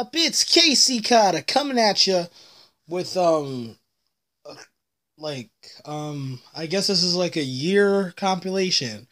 up? It's KC Carter coming at you with um uh, like um I guess this is like a year compilation.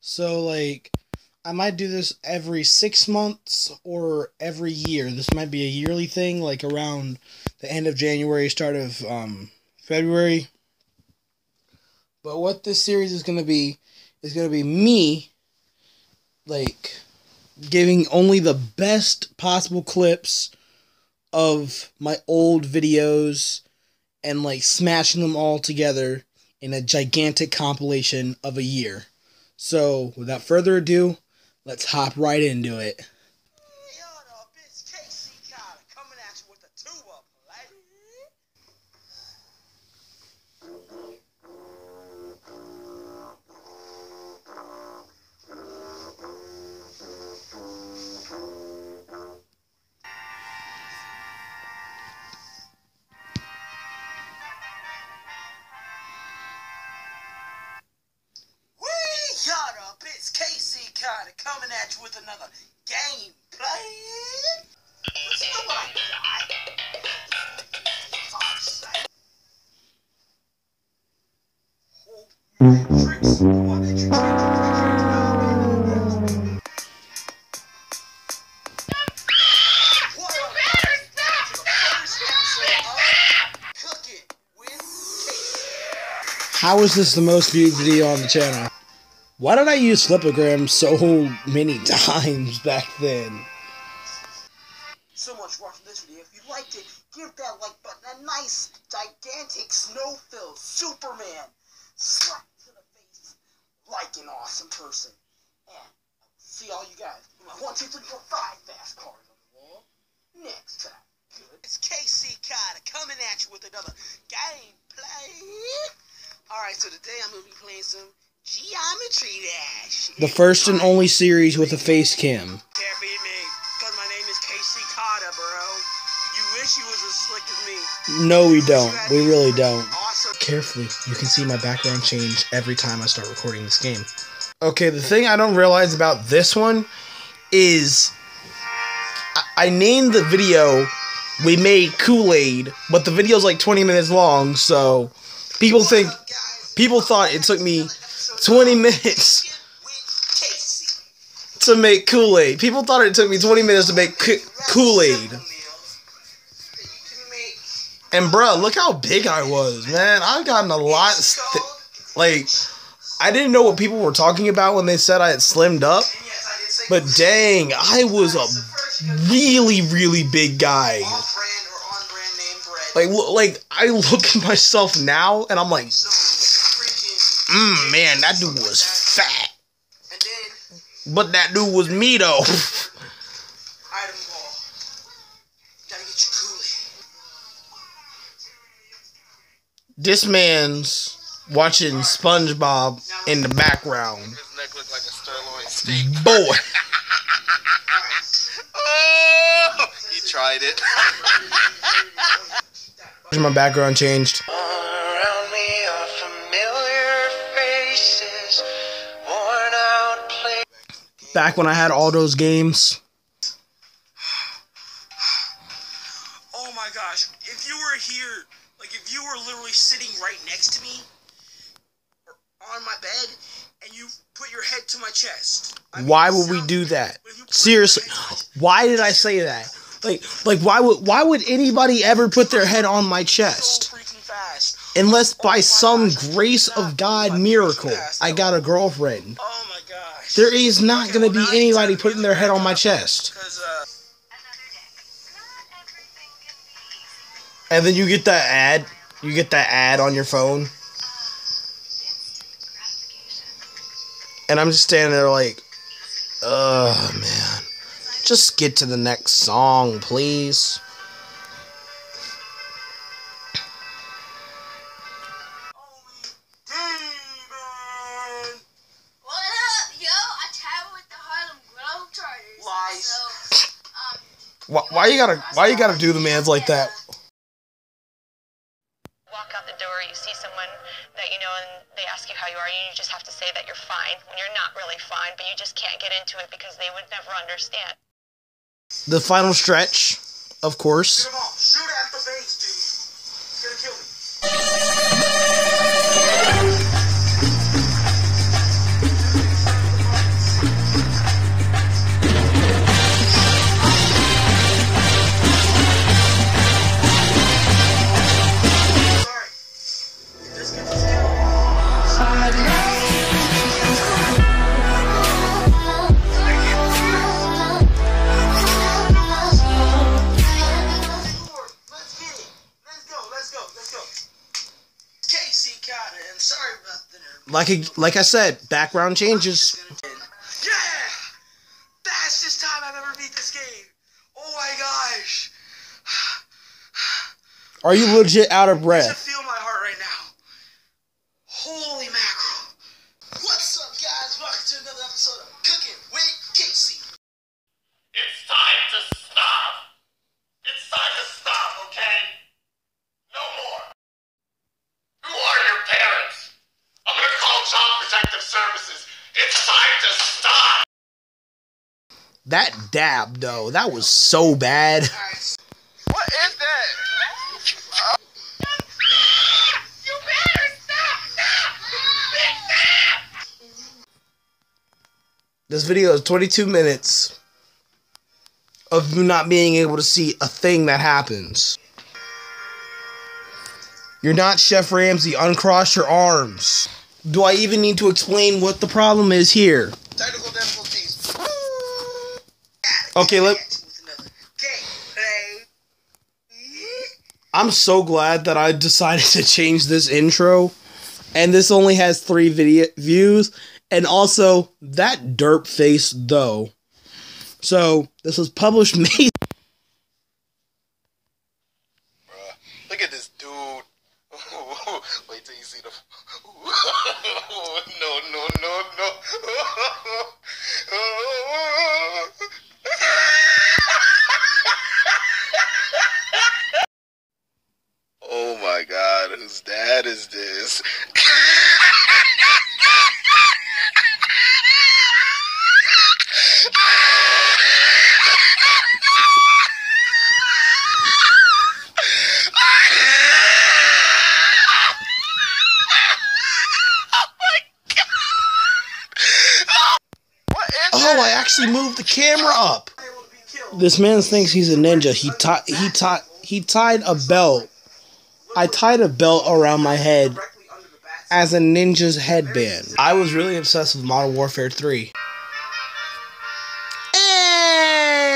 So like I might do this every 6 months or every year. This might be a yearly thing like around the end of January, start of um February. But what this series is going to be is going to be me like giving only the best possible clips of my old videos and like smashing them all together in a gigantic compilation of a year. So, without further ado, let's hop right into it. Coming at you with another gameplay. How is this the most viewed video on the channel? Why did I use Flipagram so many times back then? So much watching this video. If you liked it, give that like button a nice, gigantic, snow-filled Superman slap to the face like an awesome person. And see all you guys. One, two, three, four, five fast cars on the wall. Next time. Good. It's KC Carter coming at you with another gameplay. Alright, so today I'm going to be playing some Geometry Dash. The first and only series with a face cam. Can't beat me, cause my name is KC Carter, bro. You wish you was as slick as me. No, we don't. We really don't. Carefully, you can see my background change every time I start recording this game. Okay, the thing I don't realize about this one is I, I named the video We Made Kool-Aid, but the video's like 20 minutes long, so people think people thought it took me 20 minutes to make Kool Aid. People thought it took me 20 minutes to make Kool Aid. And bruh, look how big I was, man. I've gotten a lot. Like, I didn't know what people were talking about when they said I had slimmed up. But dang, I was a really, really big guy. Like, like I look at myself now and I'm like, Mmm, man, that dude was fat. But that dude was me, though. this man's watching SpongeBob in the background. Boy. oh, he tried it. my background changed. Back when I had all those games. Oh my gosh, if you were here, like if you were literally sitting right next to me on my bed and you put your head to my chest. I mean, why would we do that? Seriously, why did I say that? Like, like why would why would anybody ever put their head on my chest? Unless oh by some grace of God miracle, I got a girlfriend. Oh There is not going to be anybody putting their head on my chest. And then you get that ad. You get that ad on your phone. And I'm just standing there like, oh man. Just get to the next song, please. Why, why you gotta why you gotta do the man's like that? Walk out the door, you see someone that you know, and they ask you how you are, and you just have to say that you're fine when you're not really fine, but you just can't get into it because they would never understand. The final stretch, of course. Shoot him off. Shoot at the base, dude. He's gonna kill me. Like I, like I said, background changes. Yeah! Fastest time I've ever beat this game. Oh my gosh. Are you legit out of breath? That dab though, that was so bad. What is that? You stop! Stop! Stop! This video is 22 minutes of you not being able to see a thing that happens. You're not Chef Ramsay. Uncross your arms. Do I even need to explain what the problem is here? Technical. Okay, let. I'm so glad that I decided to change this intro, and this only has three video views, and also that derp face though. So this was published May. Look at this dude. Wait till you see the. no, no, no, no. oh my god, whose dad is this? What is Oh, I actually moved the camera up. Able to be killed. This man thinks he's a ninja. He tied he tied he tied a belt. I tied a belt around my head Directly under the bat. as a ninja's headband. I was really obsessed with Modern Warfare 3.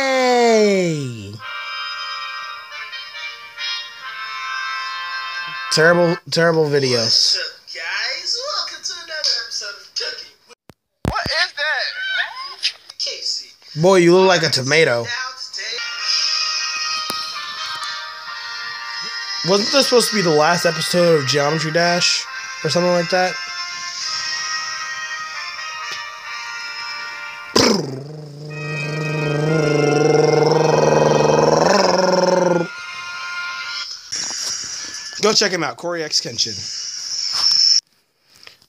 Hey! Terrible, terrible videos. What's up, guys? Welcome to another episode of Cooking with What is that? Boy, you look like a tomato. Wasn't this supposed to be the last episode of Geometry Dash? Or something like that? Go check him out, CoryxKenshin.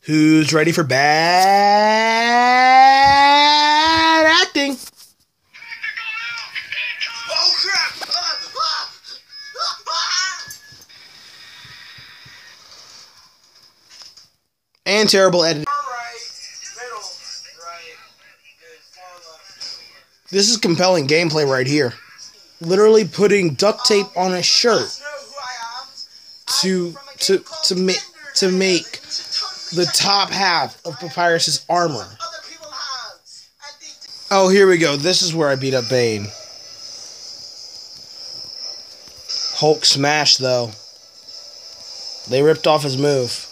Who's ready for bad acting? And terrible editing. This is compelling gameplay right here. Literally putting duct tape on a shirt to to to make to make the top half of Papyrus's armor. Oh, here we go. This is where I beat up Bane. Hulk smash though. They ripped off his move.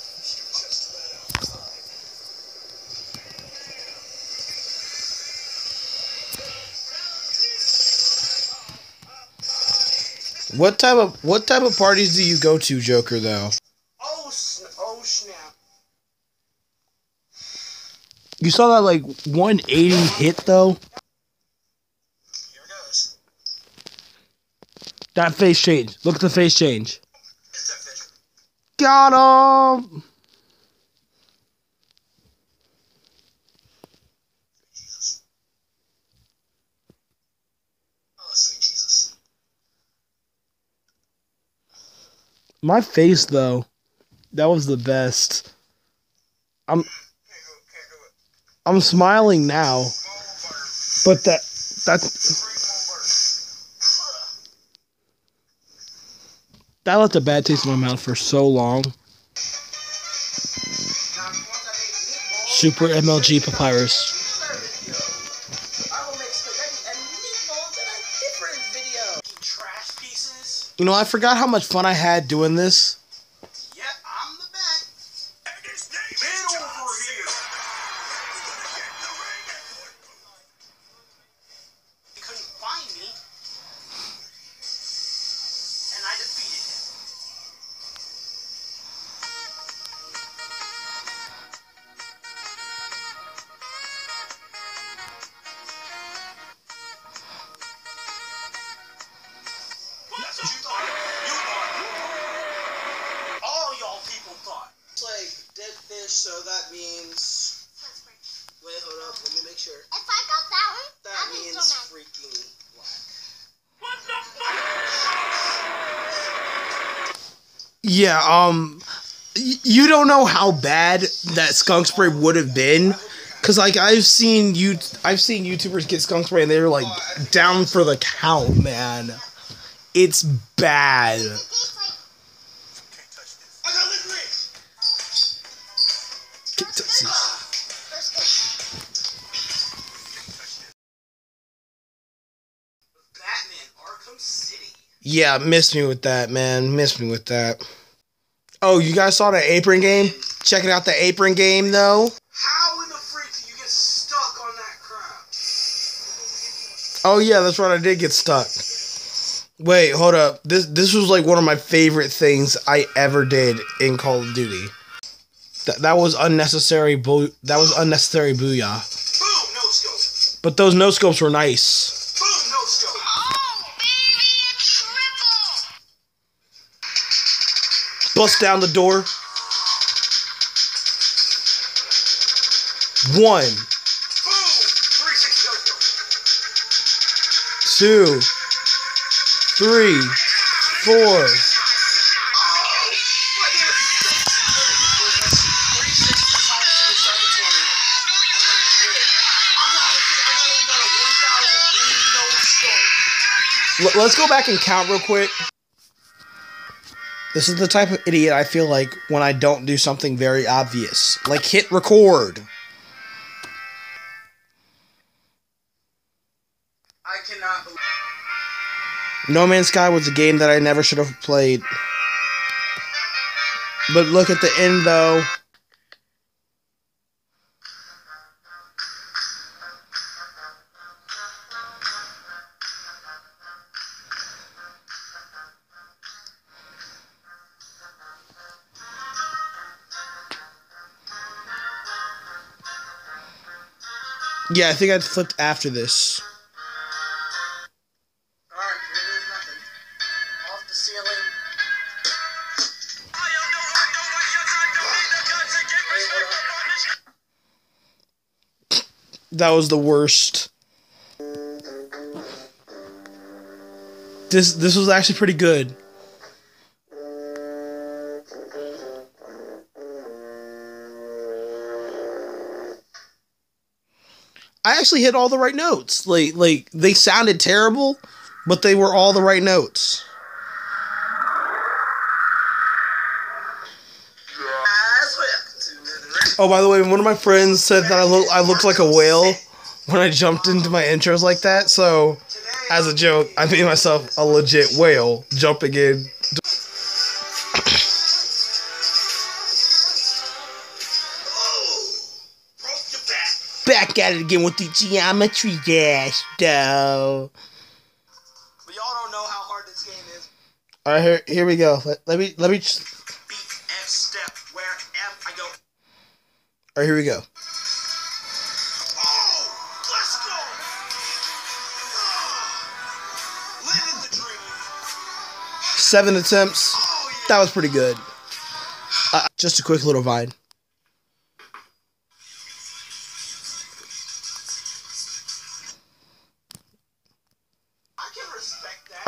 What type of what type of parties do you go to, Joker? Though Oh, sn- oh snap! you saw that like 180 hit though. Here goes. That face change. Look at the face change. Got him. My face though, that was the best. I'm I'm smiling now, but that that that left a bad taste in my mouth for so long. Super MLG Papyrus. You know, I forgot how much fun I had doing this. Yeah, um, you don't know how bad that skunk spray would have been, cause like I've seen you, I've seen YouTubers get skunk spray and they're like down for the count, man. It's bad. Yeah, miss me with that, man. Miss me with that. Oh, you guys saw the apron game? Checking out the apron game though. How in the freak did you get stuck on that crap? Oh yeah, that's right. I did get stuck. Wait, hold up. This this was like one of my favorite things I ever did in Call of Duty. That that was unnecessary. Boo- that was unnecessary. Booyah. Boom, no. But those no scopes were nice. Bust down the door. One, Boom! 360 no two, three, four. What is 360 times to the 720. And then you do it. I got a, I got, got a 1080 no scope. L- let's go back and count real quick. This is the type of idiot I feel like when I don't do something very obvious, like hit record. I cannot believe. No Man's Sky was a game that I never should have played. But look at the end though. Yeah, I think I flipped after this. That was the worst. This this was actually pretty good. Actually hit all the right notes. Like like they sounded terrible, but they were all the right notes. Oh, by the way, one of my friends said that I look I looked like a whale when I jumped into my intros like that. So, as a joke, I made myself a legit whale jumping in. Back at it again with the geometry dash, though. But y'all don't know how hard this game is. All right, here, here we go. Let, let me let me. Just, Beat F step where F I go. all right, here we go. Oh. Ah, living the dream. Seven attempts. Oh. That was pretty good. Uh, just a quick little vine.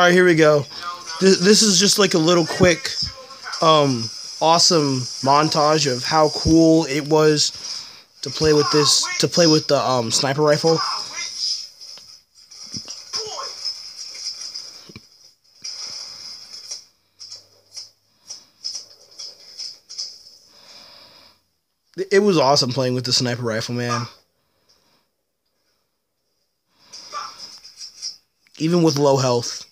All right, here we go. This, this is just like a little quick. um awesome montage of how cool it was to play with this to play with the um sniper rifle. It was awesome playing with the sniper rifle, man. Even with low health.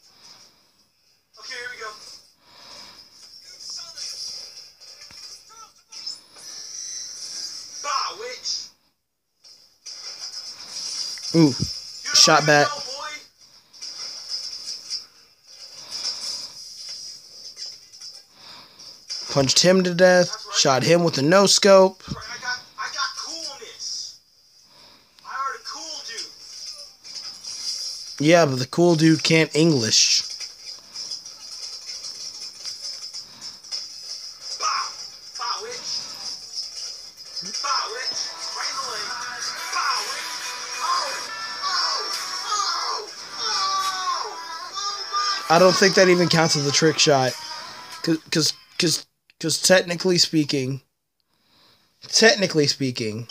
Ooh, Shot back. punched him to death. Shot him with a no scope. I got, I got coolness. I already cooled you. Yeah, but the cool dude can't English. Witch! Bah, witch! Right I don't think that even counts as a trick shot. Cause, cause, cause, cause technically speaking, technically speaking.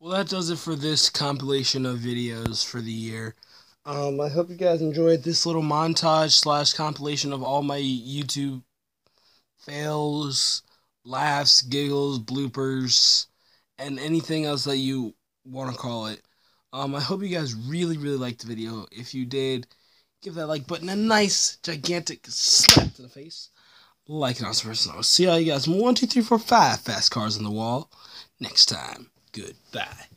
Well, that does it for this compilation of videos for the year. Um, I hope you guys enjoyed this little montage slash compilation of all my YouTube fails, laughs, giggles, bloopers, and anything else that you want to call it. Um, I hope you guys really, really liked the video. If you did, give that like button a nice, gigantic slap to the face. Like and also person. I'll see all you guys. One, two, three, four, five fast cars on the wall. Next time. Goodbye.